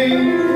Sing